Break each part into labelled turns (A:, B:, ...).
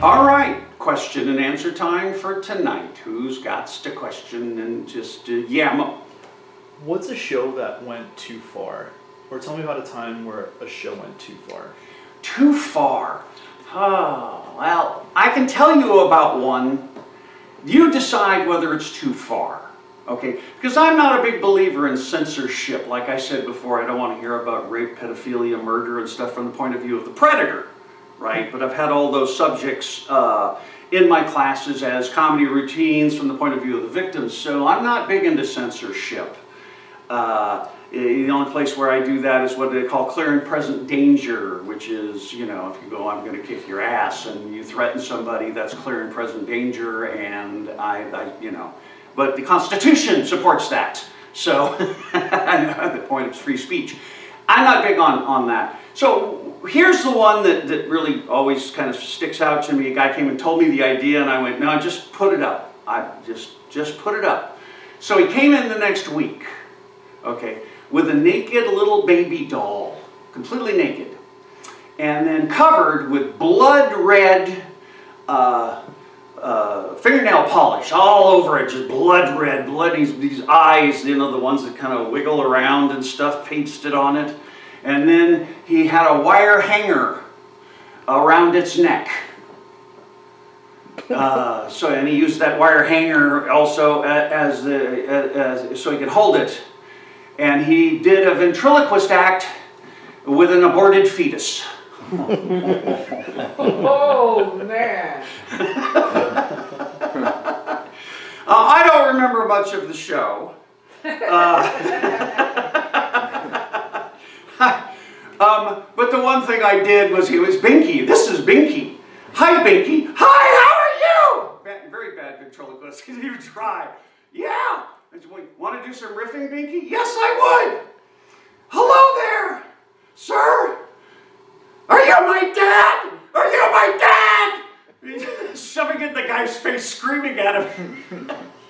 A: All right, question and answer time for tonight. Who's got the question and just, uh, yeah, Mo-
B: What's a show that went too far? Or tell me about a time where a show went too far.
A: too far. Oh, well, I can tell you about one. You decide whether it's too far. Okay, because I'm not a big believer in censorship. Like I said before, I don't want to hear about rape, pedophilia, murder, and stuff from the point of view of the predator, right? But I've had all those subjects uh, in my classes as comedy routines from the point of view of the victims, so I'm not big into censorship. Uh, the only place where I do that is what they call clear and present danger, which is, you know, if you go, I'm going to kick your ass, and you threaten somebody, that's clear and present danger, and I, I you know. But the Constitution supports that. So, the point of free speech. I'm not big on, on that. So, here's the one that, that really always kind of sticks out to me. A guy came and told me the idea, and I went, no, just put it up. I just, just put it up. So, he came in the next week, okay, with a naked little baby doll, completely naked, and then covered with blood red uh, uh, fingernail polish all over it, just blood red, blood, these, these eyes, you know, the ones that kind of wiggle around and stuff pasted on it. And then he had a wire hanger around its neck. Uh, so, and he used that wire hanger also as, the, as, so he could hold it. And he did a ventriloquist act with an aborted fetus.
C: Oh, man.
A: Uh, I don't remember much of the show. Uh, um, but the one thing I did was he was Binky. This is Binky. Hi, Binky. Hi, how are you? Ba- Very bad ventriloquist. Didn't even try. Yeah. Want to do some riffing, Binky? Yes, I would. Hello there, sir. Are you my dad? Are you my dad? Shoving in the guy's face, screaming at him.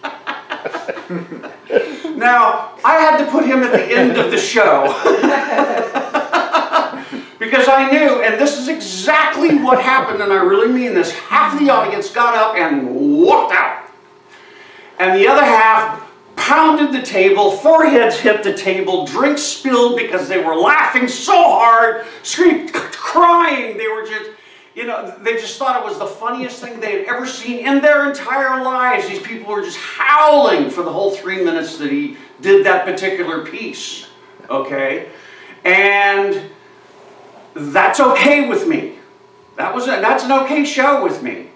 A: now, I had to put him at the end of the show. Because I knew, and this is exactly what happened, and I really mean this. Half the audience got up and walked out. And the other half pounded the table, foreheads hit the table, drinks spilled because they were laughing so hard, screaming, crying. They were just, you know, they just thought it was the funniest thing they had ever seen in their entire lives. These people were just howling for the whole three minutes that he did that particular piece. Okay? And that's okay with me. That was a, that's an okay show with me.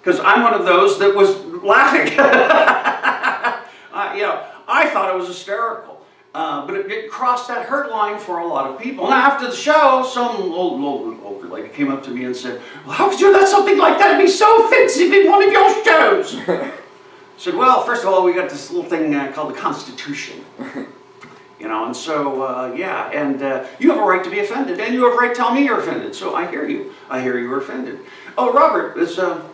A: Because I'm one of those that was laughing. uh, you know, I thought it was hysterical. Uh, but it, it crossed that hurt line for a lot of people. And after the show, some old, old, older lady came up to me and said, well, how could you let something like that be so offensive in one of your shows? I said, well, first of all, we got this little thing uh, called the Constitution. You know, and so, uh, yeah, and uh, you have a right to be offended, and you have a right to tell me you're offended. So I hear you. I hear you're offended. Oh, Robert is uh,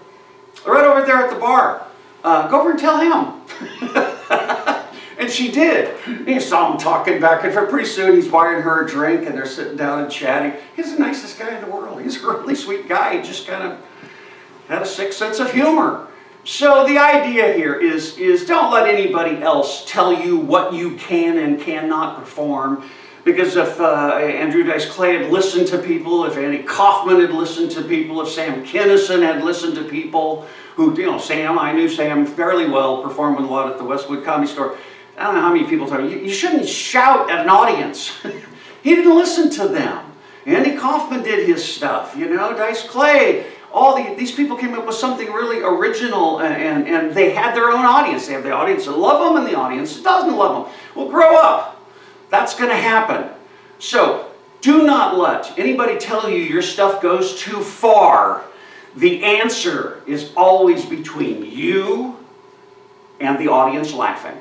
A: right over there at the bar. Uh, go over and tell him. and she did. And you saw him talking back and forth. Pretty soon he's buying her a drink, and they're sitting down and chatting. He's the nicest guy in the world. He's a really sweet guy. He just kind of had a sick sense of humor. So the idea here is, is don't let anybody else tell you what you can and cannot perform. Because if uh, Andrew Dice Clay had listened to people, if Andy Kaufman had listened to people, if Sam Kinison had listened to people who, you know, Sam, I knew Sam fairly well, performed a lot at the Westwood Comedy Store. I don't know how many people told me, you, you shouldn't shout at an audience. he didn't listen to them. Andy Kaufman did his stuff, you know, Dice Clay all the, these people came up with something really original and, and, and, they had their own audience. They have the audience that love them and the audience that doesn't love them. Well, grow up. That's going to happen. So, do not let anybody tell you your stuff goes too far. The answer is always between you and the audience laughing.